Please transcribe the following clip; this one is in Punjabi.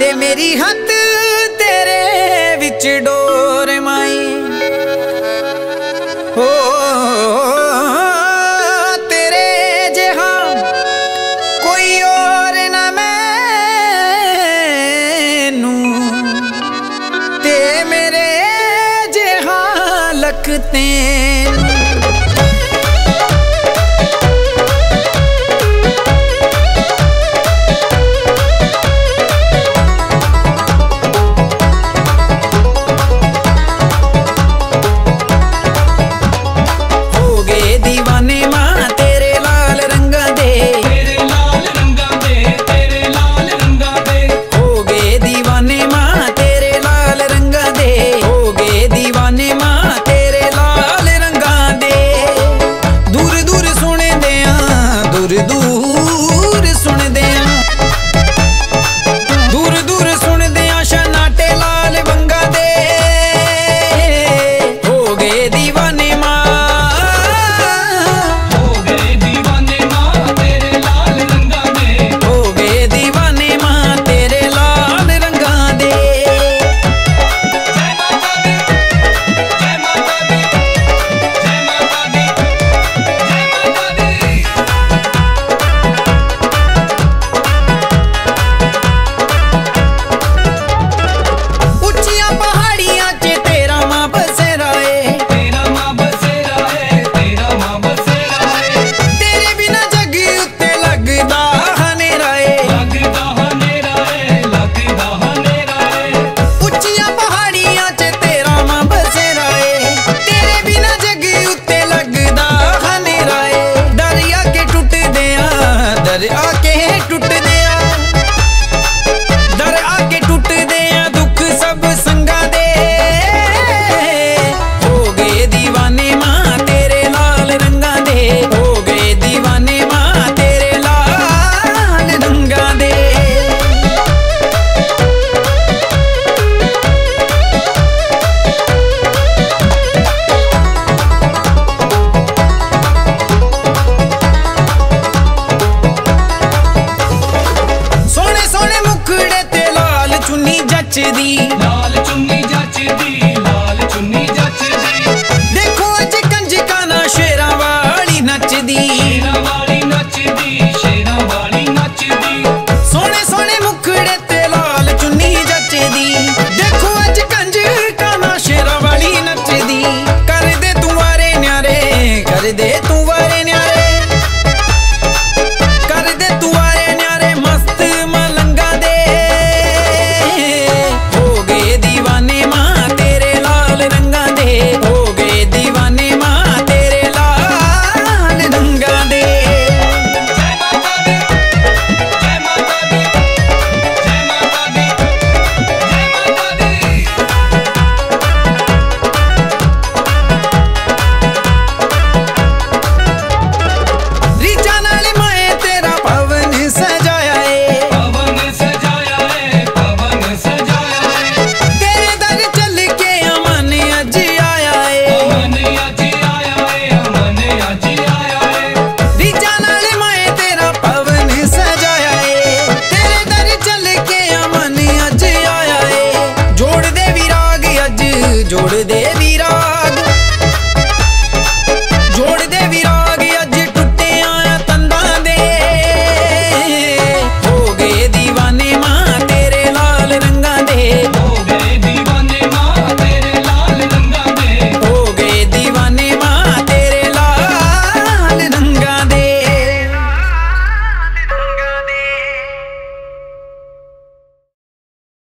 ਤੇ ਮੇਰੀ ਹੱਥ ਤੇਰੇ ਵਿੱਚ ਡੋਰ ਮਾਈ। ਹੋ ਤੇਰੇ ਜਿਹਾ ਕੋਈ ਔਰ ਨਾ ਮੈਨੂੰ। ਤੇ ਮੇਰੇ ਜਿਹਾ ਲਖਤੇ Hadi at. to the.